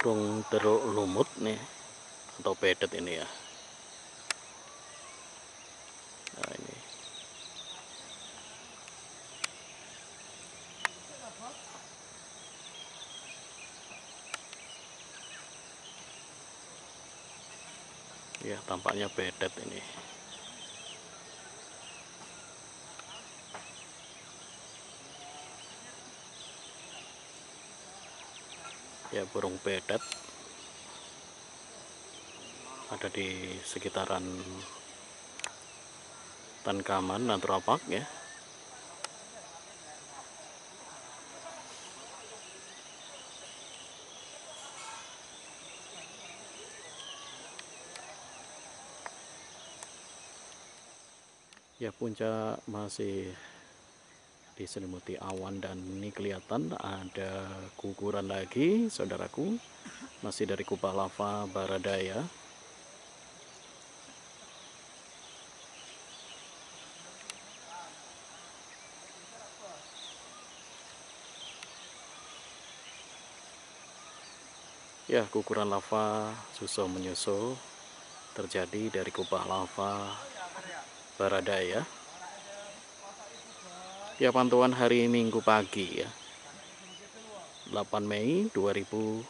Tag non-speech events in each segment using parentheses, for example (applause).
Gunung Teruk Lumut nih atau Pedet ini ya. Nah ini. Ya tampaknya Pedet ini. Ya burung pedet. Ada di sekitaran Tankaman Natural Park ya. Ya puncak masih diselimuti awan dan ini kelihatan ada guguran lagi saudaraku. Masih dari kubah lava Baradaya. Ya guguran lava susul menyusul terjadi dari kubah lava Baradaya Ya pantauan hari Minggu pagi ya. 8 Mei 2022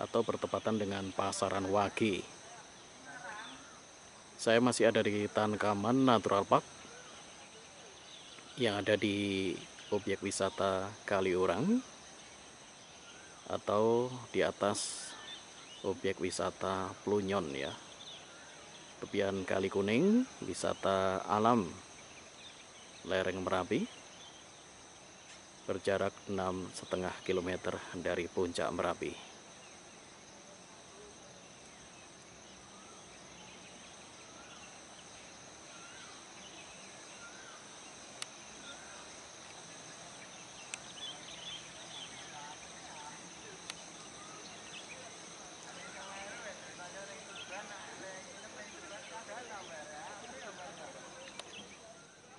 atau bertepatan dengan pasaran Wagi saya masih ada di Tankaman Natural Park yang ada di objek wisata Kaliurang atau di atas objek wisata Plunyon ya. Tepian Kali Kuning wisata alam lereng Merapi berjarak 6,5 km dari puncak Merapi.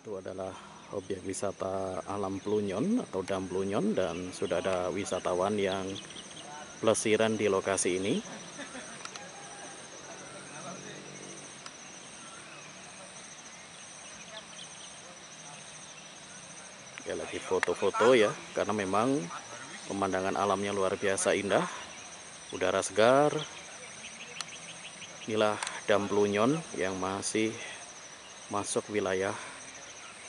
Itu adalah objek wisata alam Plunyon atau Dam Plunyon dan sudah ada wisatawan yang pelesiran di lokasi ini. Ya lagi foto-foto ya karena memang pemandangan alamnya luar biasa indah. Udara segar. Inilah Dam Plunyon yang masih masuk wilayah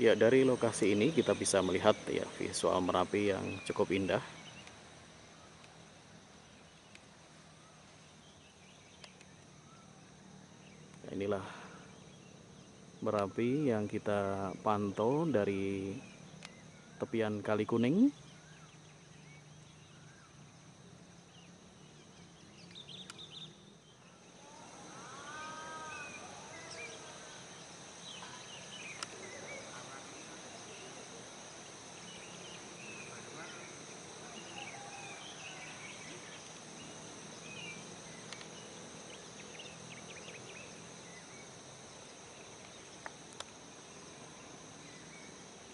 Ya, dari lokasi ini kita bisa melihat ya visual Merapi yang cukup indah. Nah, inilah Merapi yang kita pantau dari tepian Kali Kuning.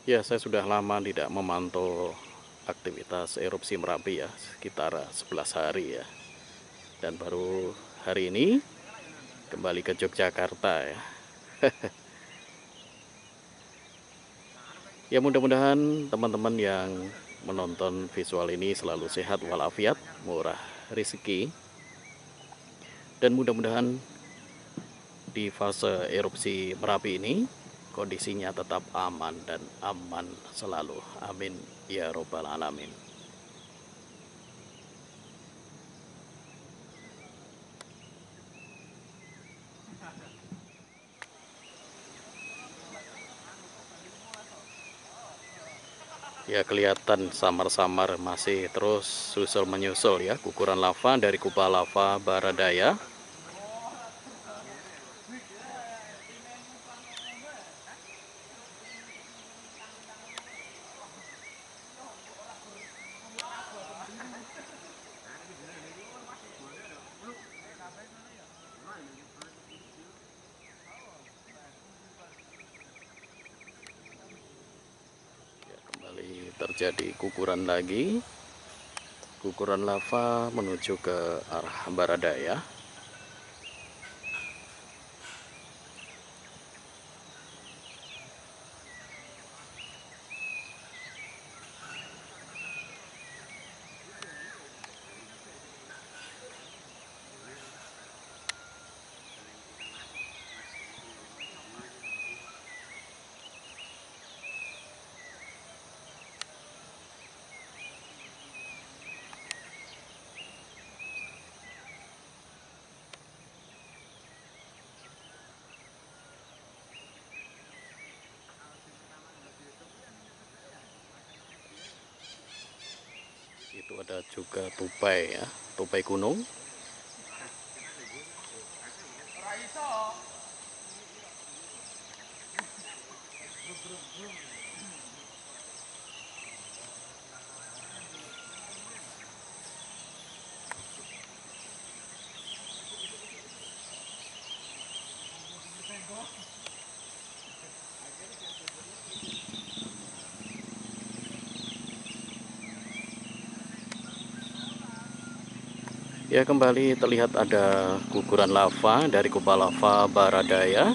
Ya, saya sudah lama tidak memantau aktivitas erupsi Merapi ya, sekitar 11 hari ya. Dan baru hari ini kembali ke Yogyakarta ya. (laughs) ya mudah-mudahan teman-teman yang menonton visual ini selalu sehat walafiat, murah rezeki. Dan mudah-mudahan di fase erupsi Merapi ini kondisinya tetap aman dan aman selalu. Amin ya Robbal 'Alamin. Ya kelihatan samar-samar masih terus susul menyusul ya guguran lava dari kubah lava Baradaya terjadi guguran lagi. Guguran lava menuju ke arah Baradaya itu ada juga tupai ya. Tupai gunung Ya kembali terlihat ada guguran lava dari kubah lava Baradaya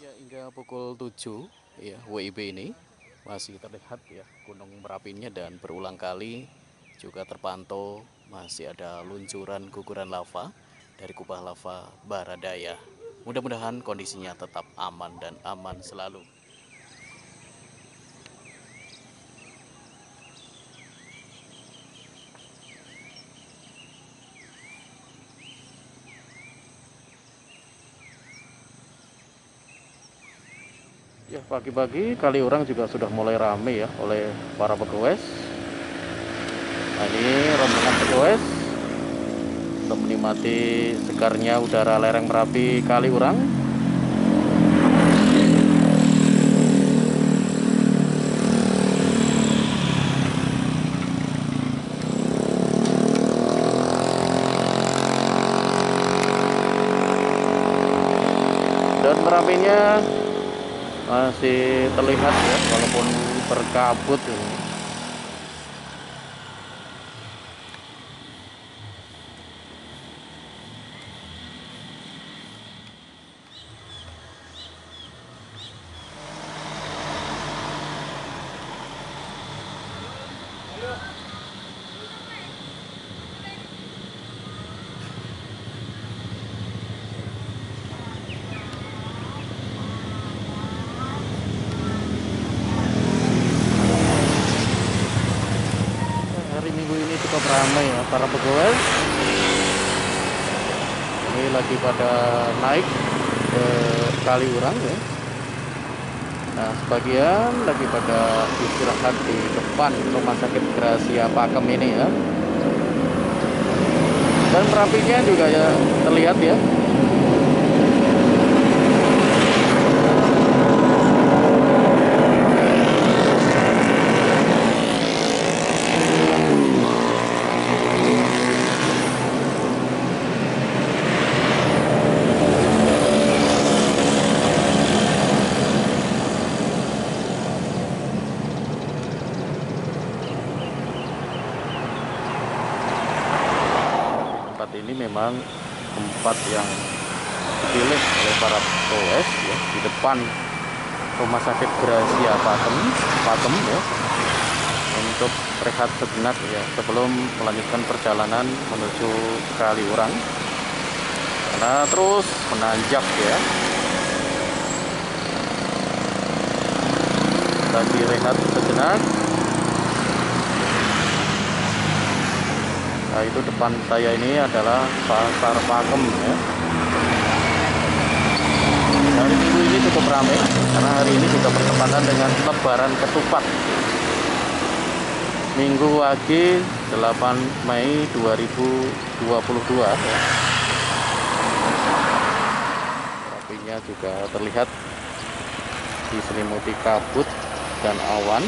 Ya hingga pukul 7 ya WIB ini masih terlihat ya gunung merapinya dan berulang kali juga terpantau masih ada luncuran guguran lava dari kubah lava Baradaya. Mudah-mudahan kondisinya tetap aman dan aman selalu. Pagi-pagi Kaliurang juga sudah mulai ramai ya oleh para pegawai. Nah ini rombongan pegawai untuk menikmati segarnya udara lereng Merapi Kaliurang. Dan merapinya masih terlihat ya walaupun berkabut ini minggu ini cukup ramai ya para pegawai ini lagi pada naik ke Kaliurang ya. Nah sebagian lagi pada istirahat di depan rumah sakit Gracia Pakem ini ya. Dan merapinya juga ya terlihat ya tempat ini memang tempat yang dipilih oleh para pegawai ya di depan rumah sakit Gracia Pakem Pakem ya untuk rehat sejenak ya sebelum melanjutkan perjalanan menuju Kaliurang. Karena terus menanjak ya. Lagi rehat sejenak nah itu depan saya ini adalah pasar pakem ya. Hari minggu ini cukup ramai karena hari ini juga bertepatan dengan lebaran ketupat. Minggu Wage 8 Mei 2022 ya. Apinya juga terlihat diselimuti kabut dan awan